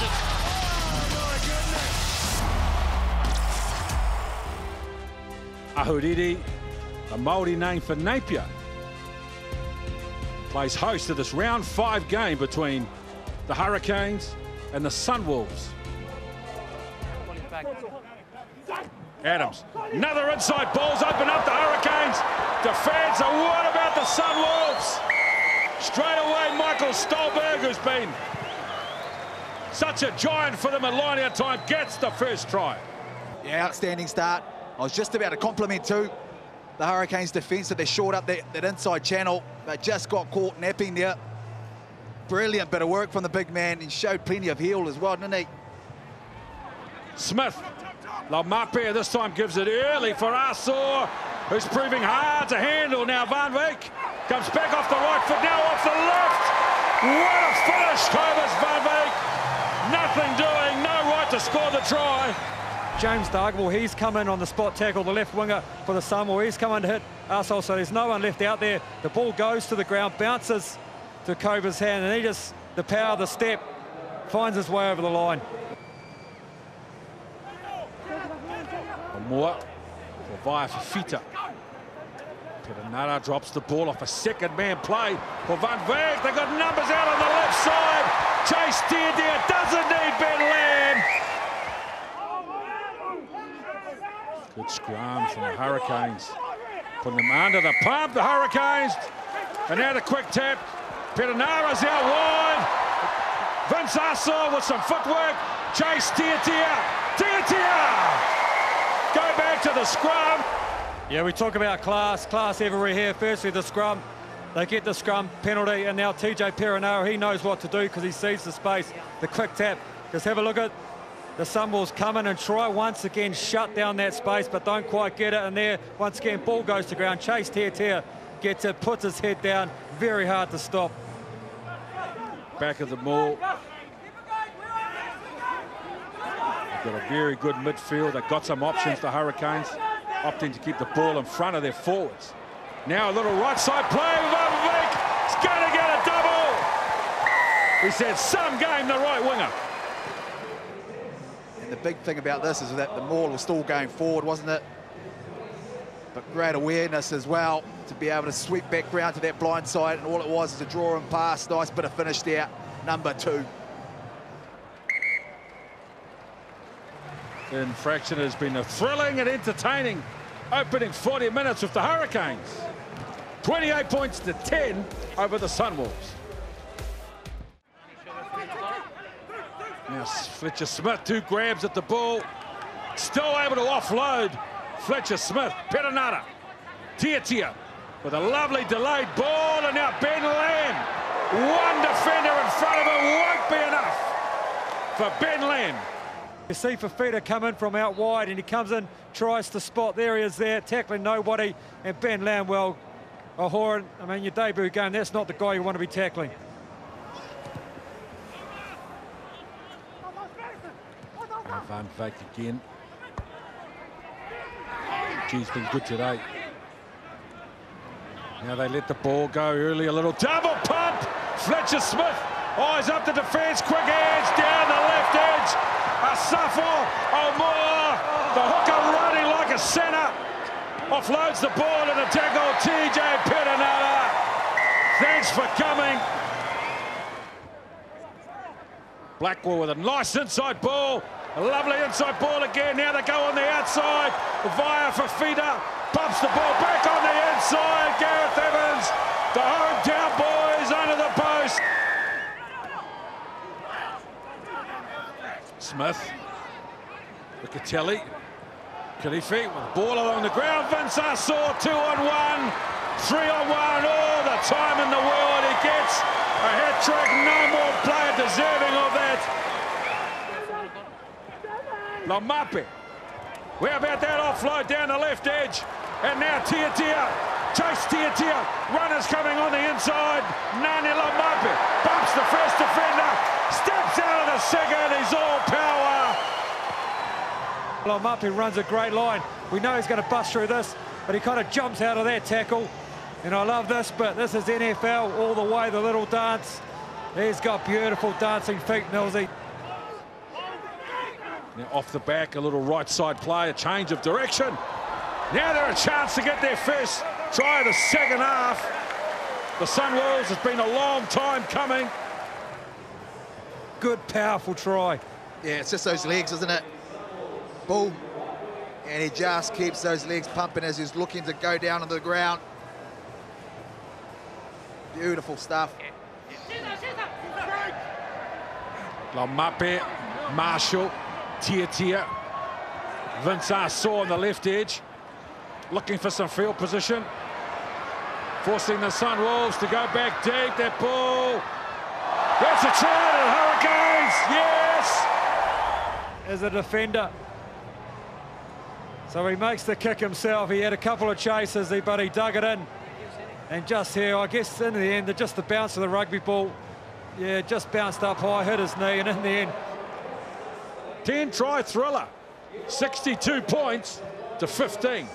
Richards. Ahuriri, a Māori name for Napier, plays host to this round five game between the Hurricanes and the Sunwolves. Adams, another inside ball's open up the Hurricanes. Defense, and what about the Sunwolves? Straight away, Michael Stolberg, who's been such a giant for them at time, gets the first try. Yeah, outstanding start. I was just about to compliment too the Hurricanes defence that they short up that, that inside channel. They just got caught napping there. Brilliant bit of work from the big man and showed plenty of heel as well, didn't he? Smith. Laumape this time gives it early for Aso, who's proving hard to handle. Now Van Wyk comes back off the right foot, now off the left. What a finish, Kobus Van Wyk. Nothing doing, no right to score the try. James Dargwell, he's come in on the spot tackle, the left winger for the Samoa. He's come in to hit Aso, so there's no one left out there. The ball goes to the ground, bounces to Cobra's hand, and he just, the power of the step, finds his way over the line. Moore for Vaea Fifita. Perenara drops the ball off a second man play for Van Wyk. They got numbers out on the left side. Chase Deer doesn't need Ben Lam. Good scrum from the Hurricanes. Putting them under the pump, the Hurricanes. And now the quick tap. Perenara's out wide. Vince Aso with some footwork. Chase Tiatia. Tiatia! Go back to the scrum. Yeah, we talk about class, class everywhere here. Firstly, the scrum. They get the scrum penalty, and now TJ Perenara, he knows what to do because he sees the space. The quick tap. Just have a look at the Sunwolves coming and try once again shut down that space, but don't quite get it. And there, once again, ball goes to ground. Chase Tiatia gets it, puts his head down. Very hard to stop. Back of the ball. They've got a very good midfield. They've got some options, the Hurricanes, opting to keep the ball in front of their forwards. Now a little right side play. Van Wyk is going to get a double. He said some game the right winger. And the big thing about this is that the maul was still going forward, wasn't it? But great awareness as well to be able to sweep back round to that blind side. And all it was is a draw and pass. Nice bit of finish there, number two. Infraction has been a thrilling and entertaining opening 40 minutes with the Hurricanes. 28 points to 10 over the Sunwolves. Now Fletcher Smith, two grabs at the ball. Still able to offload Fletcher Smith. Perenara. Tia, with a lovely delayed ball. And now Ben Lam. One defender in front of him won't be enough for Ben Lam. You see Fifita come in from out wide and he comes in, tries to spot. There he is there, tackling nobody. And Ben Lamwell, a Horan, I mean, your debut game, that's not the guy you want to be tackling. Van Wyk again. G's been good today. Now they let the ball go early, a little double pump. Fletcher Smith, Oh, eyes up the defence, quick hands down the left edge. Asafo Aumua, the hooker running like a centre. Offloads the ball and the tackle, TJ Perenara. Thanks for coming. Blackwell with a nice inside ball. A lovely inside ball again. Now they go on the outside Vaea Fifita. Pumps the ball back on the inside. Gareth Evans. The hometown boys under the post. Smith. Riccitelli. Kirifi with ball along the ground. Vince Aso, two on one. Three on one. All the time in the world he gets. A hat trick. No more player deserving of that. Laumape. Where about that offload down the left edge? And now Tiatia. Chase Tiatia. Runners coming on the inside. Ngani Laumape bumps the first defender. Steps out of the second. He's all power. Laumape runs a great line. We know he's going to bust through this, but he kind of jumps out of that tackle. And I love this, but this is NFL all the way, the little dance. He's got beautiful dancing feet, Millsy. Now off the back, a little right side play, a change of direction. Now they're a chance to get their first try the second half. The Sun Sunwolves has been a long time coming. Good, powerful try. Yeah, it's just those legs, isn't it? Boom. And he just keeps those legs pumping as he's looking to go down on the ground. Beautiful stuff. Laumape, Marshall, Tiatia. Vince Aso on the left edge. Looking for some field position. Forcing the Sunwolves to go back deep. That ball. That's a the Hurricanes. Yes. As a defender. So he makes the kick himself. He had a couple of chases, but he dug it in. And just here, I guess in the end, just the bounce of the rugby ball, yeah, just bounced up high, hit his knee, and in the end, 10 try thriller. 62 points to 15.